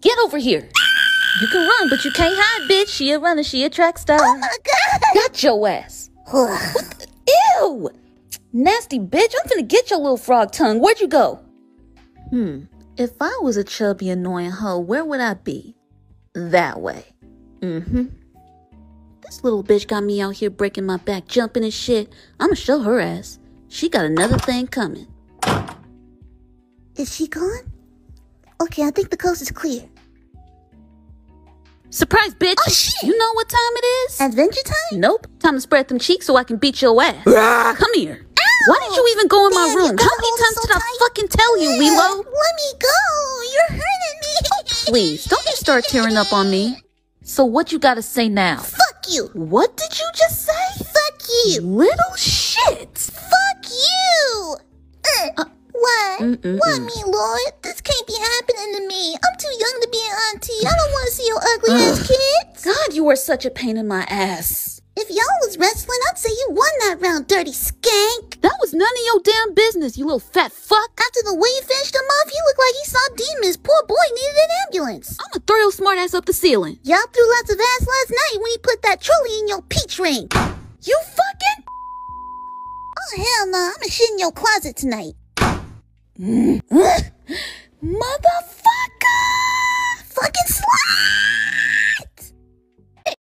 Get over here. You can run, but you can't hide, bitch. She a runner, she a track star. Oh my god! Got your ass. Ew! Nasty bitch, I'm finna get your little frog tongue. Where'd you go? Hmm, if I was a chubby, annoying hoe, where would I be? That way. Mm-hmm. This little bitch got me out here breaking my back, jumping and shit. I'ma show her ass. She got another thing coming. Is she gone? Okay, I think the coast is clear. Surprise, bitch! Oh, shit. You know what time it is? Adventure time? Nope. Time to spread them cheeks so I can beat your ass. Come here. Why did you even go in my room? How many times so did I tight. fucking tell you, Man, Lilo? Let me go! You're hurting me! Please, don't you start tearing up on me. So what you gotta say now? Fuck you! What did you just say? Fuck you! Little shit. Fuck you! Uh, what? mm-mm-mm. What, me, Lord? This can't be see your ass kids. God, you are such a pain in my ass. If y'all was wrestling, I'd say you won that round, dirty skank. That was none of your damn business, you little fat fuck. After the way you finished him off, he looked like he saw demons. Poor boy needed an ambulance. I'ma throw your smart ass up the ceiling. Y'all threw lots of ass last night when you put that trolley in your peach ring. You fucking. Oh, hell no. I'm gonna shit in your closet tonight.